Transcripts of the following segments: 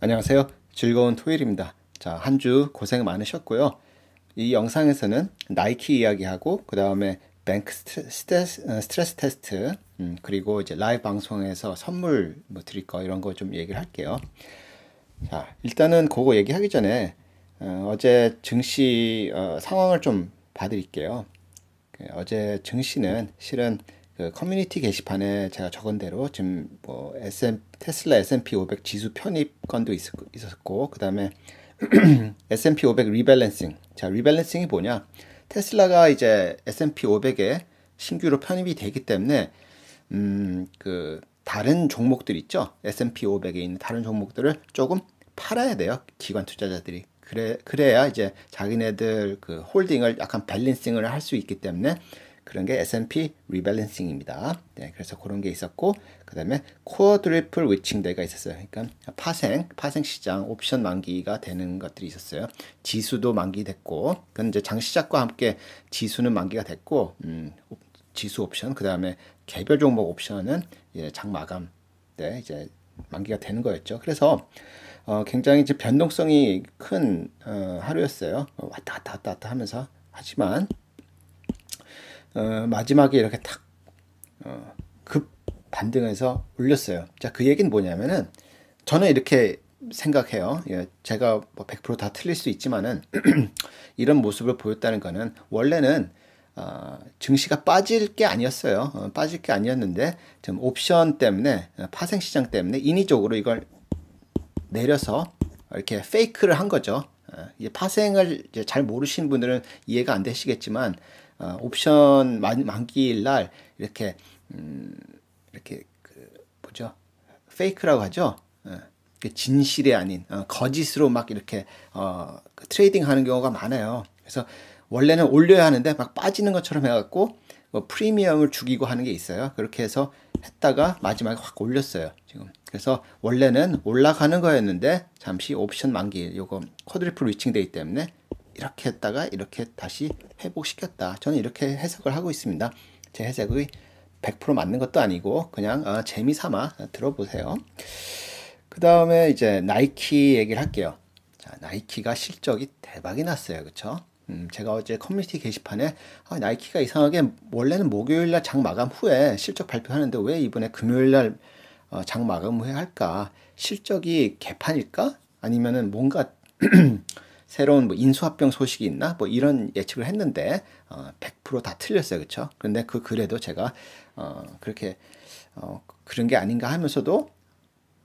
안녕하세요. 즐거운 토요일입니다. 자, 한 주 고생 많으셨고요. 이 영상에서는 나이키 이야기하고 그 다음에 bank stress, 어, stress test 음, 그리고 이제 라이브 방송에서 선물 뭐 드릴 거 이런 거 좀 얘기를 할게요. 자, 일단은 그거 얘기하기 전에 어, 제 증시 어, 상황을 좀 봐드릴게요. 그 어제 증시는 실은 그 커뮤니티 게시판에 제가 적은 대로 지금 뭐 SM, 테슬라 S&P 500 지수 편입 건도 있었고, 그 다음에 S&P 500 rebalancing. 자, rebalancing이 뭐냐? 테슬라가 이제 S&P 500에 신규로 편입이 되기 때문에 음, 그 다른 종목들 있죠. S&P 500에 있는 다른 종목들을 조금 팔아야 돼요. 기관 투자자들이. 그래 그래야 이제 자기네들 그 holding을 약간 balancing을 할 수 있기 때문에 그런 게 S&P 리밸런싱입니다. 네, 그래서 그런 게 있었고 그 다음에 quadruple witching day가 있었어요. 그러니까 파생, 파생 시장 옵션 만기가 되는 것들이 있었어요. 지수도 만기됐고 그건 이제 장 시작과 함께 지수는 만기가 됐고 음, 지수 옵션 그 다음에 개별 종목 옵션은 예, 장 마감 때 이제 만기가 되는 거였죠. 그래서 어, 굉장히 이제 변동성이 큰 어, 하루였어요. 왔다 갔다 왔다 갔다 하면서 하지만 어, 마지막에 이렇게 탁, 어, 급 반등해서 올렸어요. 자, 그 얘기는 뭐냐면은, 저는 이렇게 생각해요. 예, 제가 뭐 100%다 틀릴 수 있지만은, 이런 모습을 보였다는 거는, 원래는, 어, 증시가 빠질 게 아니었어요. 어, 빠질 게 아니었는데, 좀 옵션 때문에, 어, 파생 시장 때문에 인위적으로 이걸 내려서 이렇게 페이크를 한 거죠. 어, 이제 파생을 이제 잘 모르신 분들은 이해가 안 되시겠지만, 어, 옵션 만, 만기일 날 이렇게 음, 이렇게 그 뭐죠 fake라고 하죠. 어, 진실이 아닌 어, 거짓으로 막 이렇게 어, 그 trading 하는 경우가 많아요. 그래서 원래는 올려야 하는데 막 빠지는 것처럼 해갖고 뭐 프리미엄을 죽이고 하는 게 있어요. 그렇게 해서 했다가 마지막에 확 올렸어요. 지금. 그래서 원래는 올라가는 거였는데 잠시 옵션 만기 요거 quadruple witching 되기 때문에 이렇게 했다가 이렇게 다시 회복시켰다. 저는 이렇게 해석을 하고 있습니다. 제 해석이 100% 맞는 것도 아니고 그냥 어, 재미삼아 들어보세요. 그 다음에 이제 나이키 얘기를 할게요. 자, 나이키가 실적이 대박이 났어요. 그쵸? 음, 제가 어제 커뮤니티 게시판에 아, 나이키가 이상하게 원래는 목요일날 장 마감 후에 실적 발표하는데 왜 이번에 금요일날 어, 장 마감 후에 할까? 실적이 개판일까? 아니면은 뭔가 새로운 뭐 인수합병 소식이 있나? 뭐 이런 예측을 했는데 어, 100%다 틀렸어요. 그렇죠 근데 그 글에도 제가 어, 그렇게 어, 그런 게 아닌가 하면서도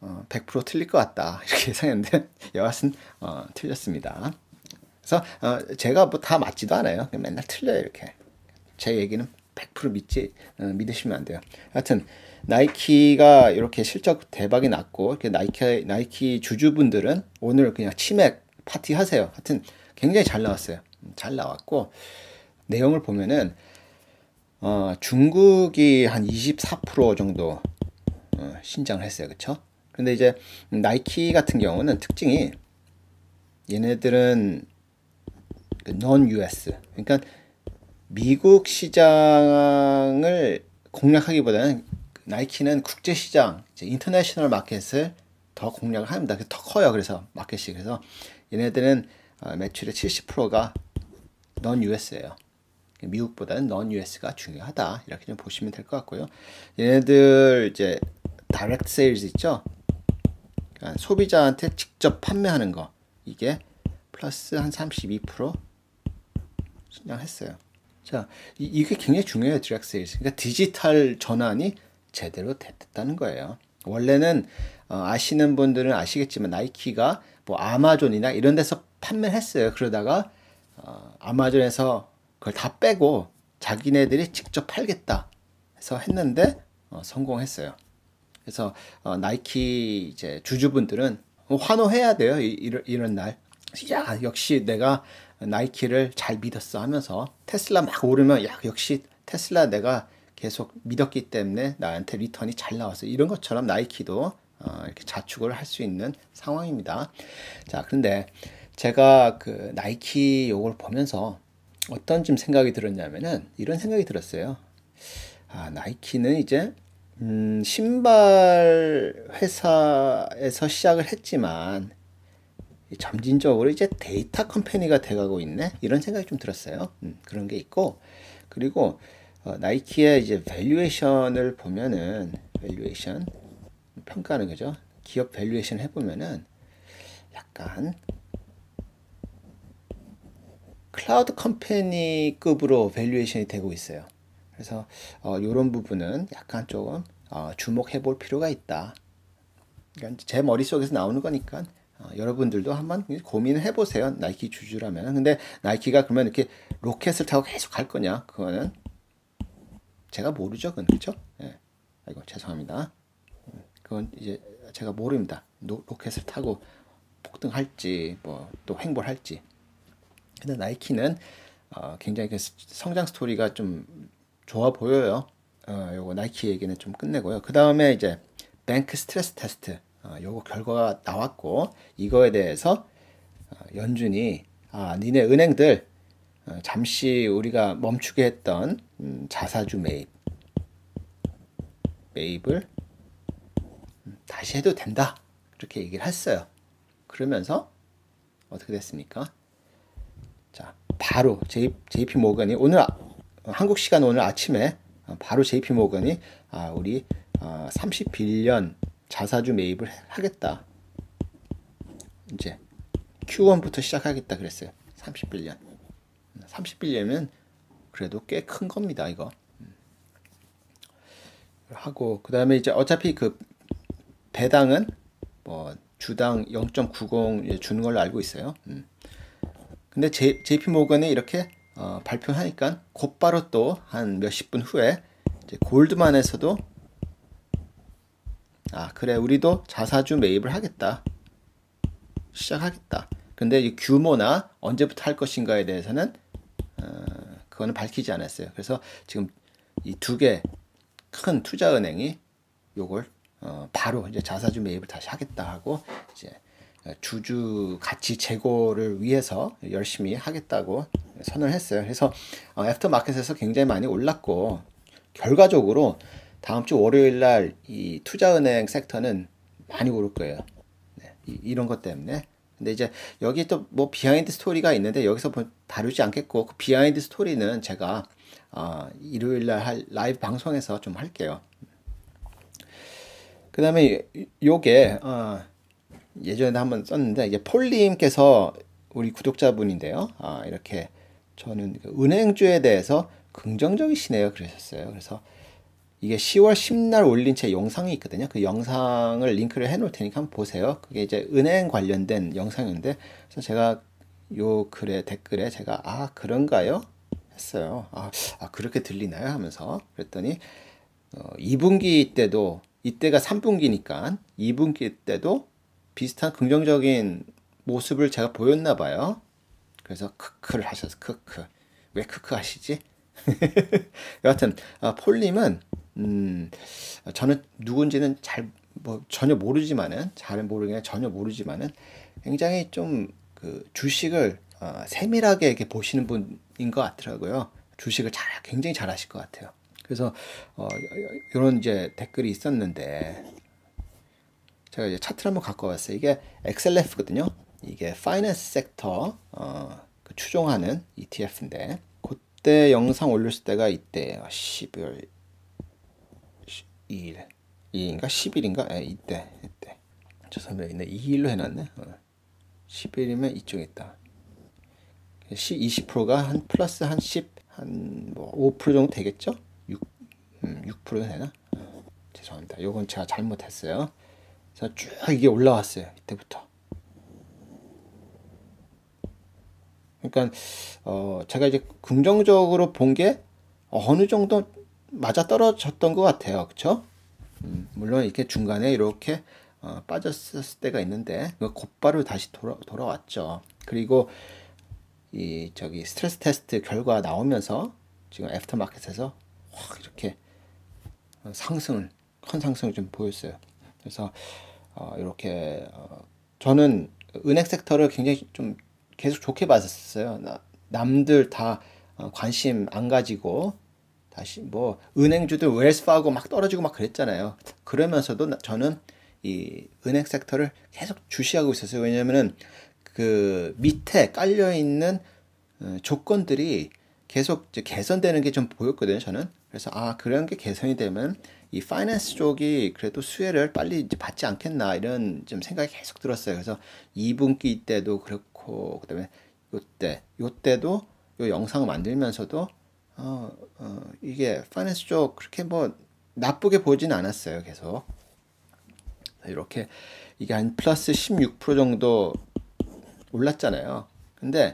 어, 100% 틀릴 것 같다. 이렇게 예상했는데 여하튼 어, 틀렸습니다. 그래서 어, 제가 뭐 다 맞지도 않아요. 맨날 틀려요 이렇게. 제 얘기는 100% 믿지 어, 믿으시면 안 돼요. 하여튼 나이키가 이렇게 실적 대박이 났고 이렇게 나이키 나이키 주주분들은 오늘 그냥 치맥 파티 하세요. 하여튼 굉장히 잘 나왔어요. 잘 나왔고 내용을 보면은 어, 중국이 한 24% 정도 어, 신장을 했어요. 그쵸? 근데 이제 나이키 같은 경우는 특징이 얘네들은 non US 그러니까 미국 시장을 공략하기보다는 나이키는 국제 시장, 인터내셔널 마켓을 더 공략을 합니다. 더 커요. 그래서 마켓이 그래서 얘네들은 어, 매출의 70%가 non-US예요. 미국보다는 non-US가 중요하다. 이렇게 좀 보시면 될 것 같고요. 얘네들 이제 direct sales 있죠? 그러니까 소비자한테 직접 판매하는 거 이게 플러스 한 32% 신장했어요. 자, 이, 게 굉장히 중요해요, direct sales. 그러니까 디지털 전환이 제대로 됐다는 거예요. 원래는 어, 아시는 분들은 아시겠지만 나이키가 뭐 아마존이나 이런 데서 판매했어요. 그러다가 어, 아마존에서 그걸 다 빼고 자기네들이 직접 팔겠다 해서 했는데 어, 성공했어요. 그래서 어, 나이키 이제 주주분들은 환호해야 돼요. 이, 이런, 이런 날. 야 역시 내가 나이키를 잘 믿었어 하면서 테슬라 막 오르면 야 역시 테슬라 내가 계속 믿었기 때문에 나한테 return이 잘 나왔어. 이런 것처럼 나이키도 어, 이렇게 자축을 할 수 있는 상황입니다. 자, 그런데 제가 그 나이키 요걸 보면서 어떤 좀 생각이 들었냐면은 이런 생각이 들었어요. 아, 나이키는 이제 음, 신발 회사에서 시작을 했지만 점진적으로 이제 data company가 돼가고 있네 이런 생각이 좀 들었어요. 음, 그런 게 있고 그리고 어, 나이키의 이제 valuation을 보면은 valuation 평가하는 거죠. 기업 valuation 해보면은 약간 cloud company급으로 valuation이 되고 있어요. 그래서 어, 이런 부분은 약간 조금 어, 주목해 볼 필요가 있다. 그러니까 제 머릿속에서 나오는 거니까 어, 여러분들도 한번 고민을 해보세요. 나이키 주주라면. 근데 나이키가 그러면 이렇게 로켓을 타고 계속 갈 거냐? 그거는 제가 모르죠. 그건 그렇죠? 예. 아이고 죄송합니다. 음, 그건 이제 제가 모릅니다. 로, 로켓을 타고 폭등할지 뭐 또 횡보할지. 근데 나이키는 어, 굉장히 그 성장 스토리가 좀 좋아 보여요. 어, 요거 나이키 얘기는 좀 끝내고요. 그 다음에 이제 bank stress test. 어, 요거 결과가 나왔고 이거에 대해서 어, 연준이 아 니네 은행들 어, 잠시 우리가 멈추게 했던 음, 자사주 매입 매입을 음, 다시 해도 된다 그렇게 얘기를 했어요. 그러면서 어떻게 됐습니까? 자 바로 JP 모건이 오늘 아, 한국 시간 오늘 아침에 바로 JP 모건이 아 우리 30빌리언 자사주 매입을 하겠다. 이제 Q1부터 시작하겠다 그랬어요. 30빌리언. 30빌리언이면 그래도 꽤 큰 겁니다, 이거. 하고 그다음에 이제 어차피 그 배당은 뭐 주당 0.90 주는 걸로 알고 있어요. 음. 근데 JP 모건이 이렇게 어, 발표하니까 곧바로 또 한 몇십 분 후에 골드만에서도 아 그래 우리도 자사주 매입을 하겠다 시작하겠다 근데 이 규모나 언제부터 할 것인가에 대해서는 어, 그거는 밝히지 않았어요 그래서 지금 이 두 개 큰 투자은행이 요걸 어, 바로 이제 자사주 매입을 다시 하겠다 하고 이제 주주 가치 제고를 위해서 열심히 하겠다고 선언을 했어요. 그래서 어, after market에서 굉장히 많이 올랐고 결과적으로 다음 주 월요일 날 이 투자은행 sector는 많이 오를 거예요. 네, 이, 런것 때문에. 근데 이제 여기 또 뭐 behind story가 있는데 여기서 다루지 않겠고 그 behind story는 제가 어, 일요일 날 할 라이브 방송에서 좀 할게요. 그 다음에 요게 어, 예전에 한번 썼는데 이게 폴님께서 우리 구독자분인데요. 아, 이렇게 저는 그 은행주에 대해서 긍정적이시네요. 그러셨어요. 그래서 이게 10월 10날 올린 제 영상이 있거든요. 그 영상을 링크를 해놓을 테니까 한번 보세요. 그게 이제 은행 관련된 영상인데, 그래서 제가 요 글에 댓글에 제가 아 그런가요? 했어요. 아, 아 그렇게 들리나요? 하면서 그랬더니 어, 2분기 때도 이때가 3분기니까 2분기 때도 비슷한 긍정적인 모습을 제가 보였나 봐요. 그래서 크크를 하셔서 크크 왜 크크 하시지? 여하튼 아, 폴님은 음, 저는 누군지는 잘, 뭐, 전혀 모르지만은, 잘 모르긴 전혀 모르지만은, 굉장히 좀, 그, 주식을, 어, 세밀하게 이렇게 보시는 분인 것 같더라고요. 주식을 잘, 굉장히 잘 하실 것 같아요. 그래서, 어, 이런 이제 댓글이 있었는데, 제가 이제 차트를 한번 갖고 왔어요. 이게 XLF거든요. 이게 파이낸스 섹터, 어, 그 추종하는 ETF인데, 그때 영상 올렸을 때가 이때 12월 2일 2인가 10일인가? 예, 이때 이때 죄송합니다. 2일로 해놨네. 어. 10일이면 이쪽에 있다. 20%가 한 플러스 한 10, 한 뭐 5% 정도 되겠죠? 6, 음, 6%가 되나? 어, 죄송합니다. 요건 제가 잘못했어요. 그래서 쭉 이게 올라왔어요. 이때부터. 그러니까 어 제가 이제 긍정적으로 본 게 어느 정도 맞아 떨어졌던 것 같아요. 그쵸? 음, 물론 이렇게 중간에 이렇게 어, 빠졌을 때가 있는데 곧바로 다시 돌아, 돌아왔죠. 그리고 이 저기 stress test 결과 나오면서 지금 after market에서 확 이렇게 상승을 큰 상승을 좀 보였어요. 그래서 어, 이렇게 어, 저는 은행 sector를 굉장히 좀 계속 좋게 봤었어요. 남들 다 어, 관심 안 가지고 다시 뭐 은행주들 웰스파고 막 떨어지고 막 그랬잖아요. 그러면서도 저는 이 은행 sector를 계속 주시하고 있었어요. 왜냐면은 그 밑에 깔려 있는 어, 조건들이 계속 개선되는 게 좀 보였거든요. 저는 그래서 아 그런 게 개선이 되면 이 파이낸스 쪽이 그래도 수혜를 빨리 이제 받지 않겠나 이런 좀 생각이 계속 들었어요. 그래서 2분기 때도 그렇고 그다음에 요때 요때도 요 영상을 만들면서도 어, 어 이게 파이낸스 쪽 그렇게 뭐 나쁘게 보진 않았어요. 계속 이렇게 이게 한 플러스 16% 정도 올랐잖아요. 근데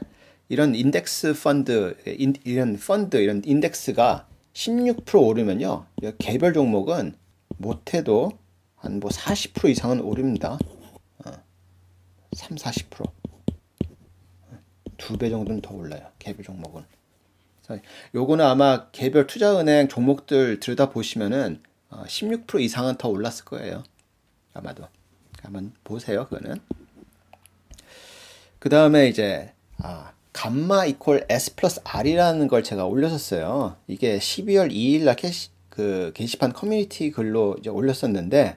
이런 index fund, 인, 이런 펀드, 이런 index가 16% 오르면요. 개별 종목은 못해도 한 뭐 40% 이상은 오릅니다. 어, 3, 40%. 두 배 정도는 더 올라요. 개별 종목은. 요거는 아마 개별 투자은행 종목들 들여다보시면은 16% 어, 이상은 더 올랐을 거예요. 아마도. 한번 보세요. 그거는. 그 다음에 이제 아, 감마 equal S plus R이라는 걸 제가 올렸었어요. 이게 12월 2일 날 게시, 그 게시판 커뮤니티 글로 이제 올렸었는데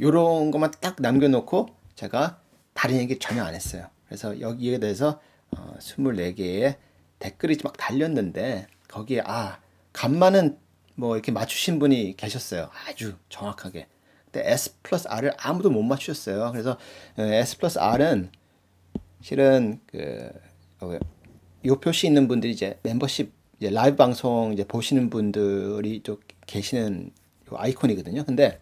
요런 것만 딱 남겨놓고 제가 다른 얘기 전혀 안 했어요. 그래서 여기에 대해서 어, 24개의 댓글이 막 달렸는데 거기에 아 감마는 뭐 이렇게 맞추신 분이 계셨어요. 아주 정확하게. 근데 S 플러스 R을 아무도 못 맞추셨어요. 그래서 어, S 플러스 R은 실은 그, 어, 요 표시 있는 분들이 이제 멤버십 이제 라이브 방송 이제 보시는 분들이 또 계시는 아이콘이거든요. 근데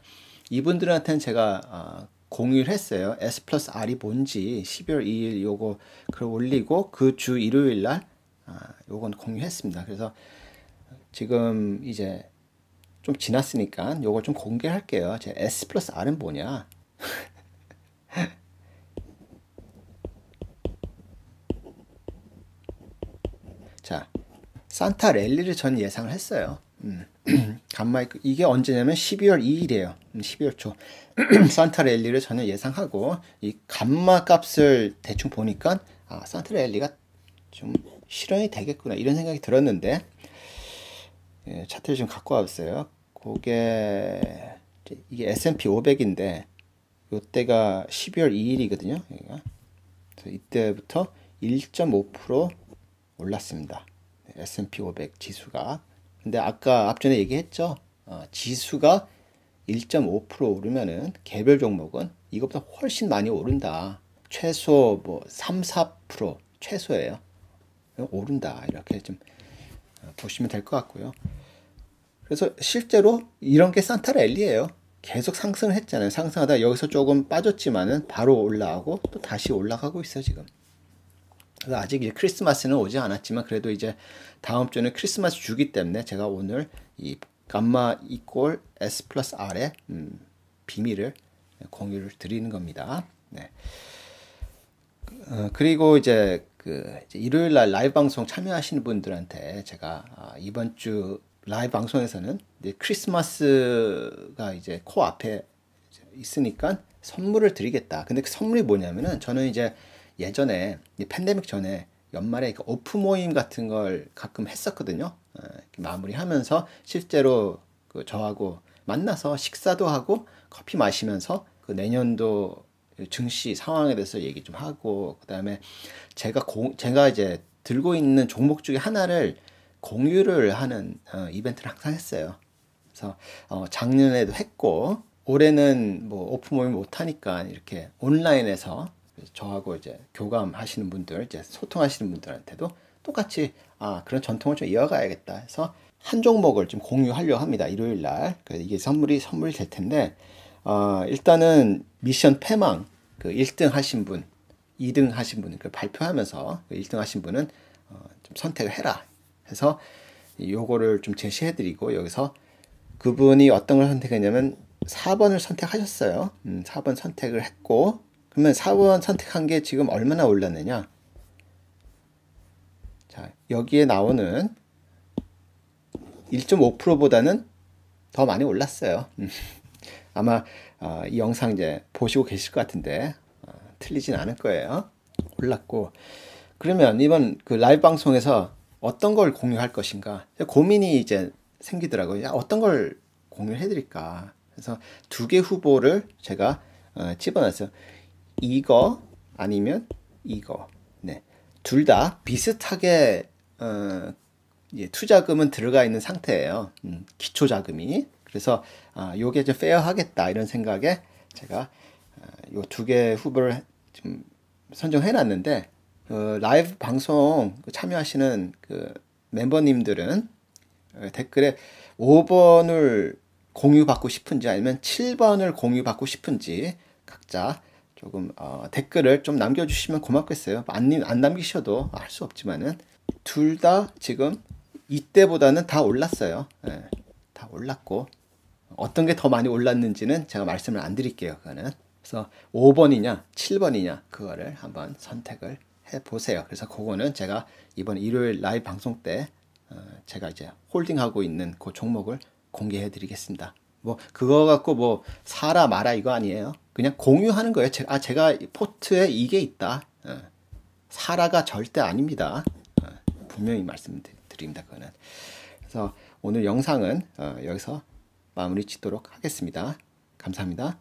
이분들한테는 제가 어, 공유를 했어요. S 플러스 R이 뭔지 12월 2일 요거 글 올리고 그 주 일요일 날 아, 요건 공유했습니다. 그래서 지금 이제 좀 지났으니까 요걸 좀 공개할게요. 제 S 플러스 R은 뭐냐? 자, 산타 랠리를 전 예상을 했어요. 음. 감마이크 이게 언제냐면 12월 2일이에요. 12월 음, 초 산타 랠리를 전혀 예상하고 이 감마 값을 대충 보니까 아 산타 랠리가 좀 실현이 되겠구나 이런 생각이 들었는데 예, 차트를 좀 갖고 왔어요. 그게 이게 S&P 500인데 이때가 12월 2일이거든요. 여기가. 이때부터 1.5% 올랐습니다. S&P 500 지수가. 근데 아까 앞전에 얘기했죠. 어, 지수가 1.5% 오르면은 개별 종목은 이것보다 훨씬 많이 오른다. 최소 뭐 3, 4% 최소예요. 오른다. 이렇게 좀 어, 보시면 될 것 같고요. 그래서 실제로 이런 게 산타 랠리예요. 계속 상승을 했잖아요. 상승하다 여기서 조금 빠졌지만은 바로 올라가고 또 다시 올라가고 있어요, 지금. 그래서 아직 크리스마스는 오지 않았지만 그래도 이제 다음 주는 크리스마스 주기 때문에 제가 오늘 이 감마 이꼴 S 플러스 R의 음, 비밀을 공유를 드리는 겁니다. 네. 어, 그리고 이제 그 이제 일요일 날 라이브 방송 참여하시는 분들한테 제가 아, 이번 주 라이브 방송에서는 이제 크리스마스가 이제 코 앞에 있으니까 선물을 드리겠다. 근데 그 선물이 뭐냐면은 저는 이제 예전에 팬데믹 전에 연말에 그 오프 모임 같은 걸 가끔 했었거든요. 어, 마무리하면서 실제로 그 저하고 만나서 식사도 하고 커피 마시면서 그 내년도 증시 상황에 대해서 얘기 좀 하고 그다음에 제가 공 제가 이제 들고 있는 종목 중에 하나를 공유를 하는 어, 이벤트를 항상 했어요. 그래서 어, 작년에도 했고 올해는 뭐 오프 모임 못 하니까 이렇게 온라인에서 저하고 이제 교감하시는 분들, 이제 소통하시는 분들한테도 똑같이 아 그런 전통을 좀 이어가야겠다 해서 한 종목을 좀 공유하려 합니다. 일요일 날. 이게 선물이 선물이 될 텐데 어, 일단은 미션 패망 그 1등 하신 분, 2등 하신 분, 그 발표하면서 그 1등 하신 분은 어, 좀 선택을 해라 해서 요거를 좀 제시해드리고 여기서 그분이 어떤 걸 선택했냐면 4번을 선택하셨어요. 음, 4번 선택을 했고 그러면 4번 선택한 게 지금 얼마나 올랐느냐? 자, 여기에 나오는 1.5%보다는 더 많이 올랐어요. 음. 아마 어, 이 영상 이제 보시고 계실 것 같은데 어, 틀리진 않을 거예요. 올랐고 그러면 이번 그 라이브 방송에서 어떤 걸 공유할 것인가 고민이 이제 생기더라고요. 야, 어떤 걸 공유해 드릴까? 그래서 두 개 후보를 제가 어, 집어놨어요. 이거 아니면 이거. 네. 둘 다 비슷하게 어, 예, 투자금은 들어가 있는 상태예요. 음, 기초 자금이. 그래서 아, 요게 좀 페어하겠다 이런 생각에 제가 어, 요두 개 후보를 좀 선정해 놨는데 어, 라이브 방송 참여하시는 그 멤버님들은 어, 댓글에 5번을 공유받고 싶은지 아니면 7번을 공유받고 싶은지 각자 조금 어, 댓글을 좀 남겨주시면 고맙겠어요. 안, 안 남기셔도 할 수 없지만은 둘 다 지금 이때보다는 다 올랐어요. 예, 다 올랐고 어떤 게 더 많이 올랐는지는 제가 말씀을 안 드릴게요. 그거는 그래서 5번이냐 7번이냐 그거를 한번 선택을 해 보세요. 그래서 그거는 제가 이번 일요일 라이브 방송 때 어, 제가 이제 홀딩하고 있는 그 종목을 공개해 드리겠습니다. 뭐 그거 갖고 뭐 사라 마라 이거 아니에요. 그냥 공유하는 거예요. 제, 아 제가 포트에 이게 있다. 어. 사라가 절대 아닙니다. 어, 분명히 말씀드립니다. 그거는. 그래서 오늘 영상은 어, 여기서 마무리 짓도록 하겠습니다. 감사합니다.